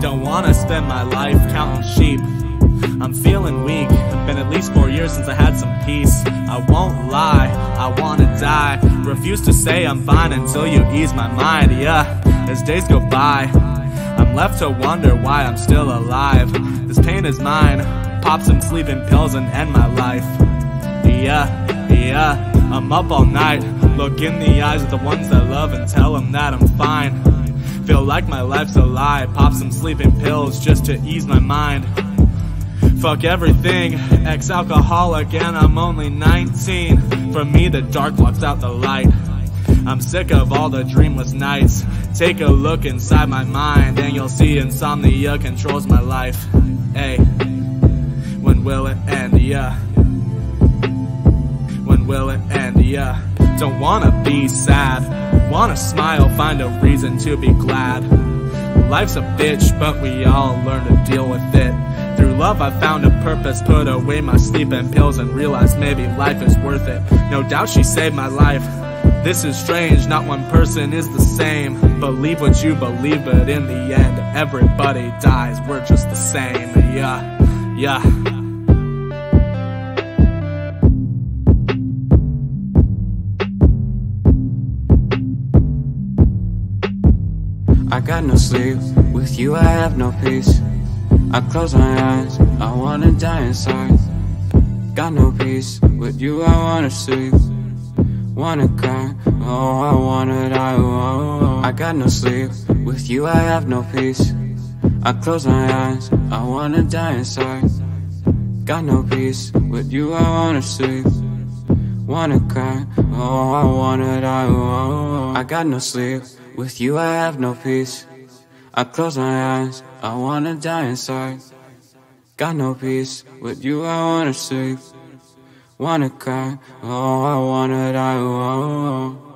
Don't wanna spend my life counting sheep. I'm feeling weak. Been at least four years since I had some peace. I won't lie, I wanna die. Refuse to say I'm fine until you ease my mind. Yeah, as days go by, I'm left to wonder why I'm still alive. This pain is mine. Pop some sleeping pills and end my life. Yeah, yeah, I'm up all night. Look in the eyes of the ones I love and tell them that I'm fine. Feel like my life's a lie. Pop some sleeping pills just to ease my mind. Fuck everything, ex alcoholic, and I'm only 19. For me, the dark blocks out the light. I'm sick of all the dreamless nights. Take a look inside my mind, and you'll see insomnia controls my life. Hey, when will it end? Yeah. When will it end? Yeah. Don't wanna be sad. Wanna smile, find a reason to be glad. Life's a bitch, but we all learn to deal with it. Through love, I found a purpose, put away my sleeping pills, and realized maybe life is worth it. No doubt she saved my life. This is strange, not one person is the same. Believe what you believe, but in the end, everybody dies. We're just the same. Yeah, yeah. I got no sleep, with you I have no peace. I close my eyes, I wanna die inside. Got no peace, with you I wanna sleep. Wanna cry, oh I wanna die, oh. I got no sleep, with you I have no peace. I close my eyes, I wanna die inside. Got no peace, with you I wanna sleep. Wanna cry, oh I wanna die, oh. I got no sleep, with you I have no peace. I close my eyes, I wanna die inside. Got no peace, with you I wanna sleep. Wanna cry, oh I wanna die, oh. oh, oh.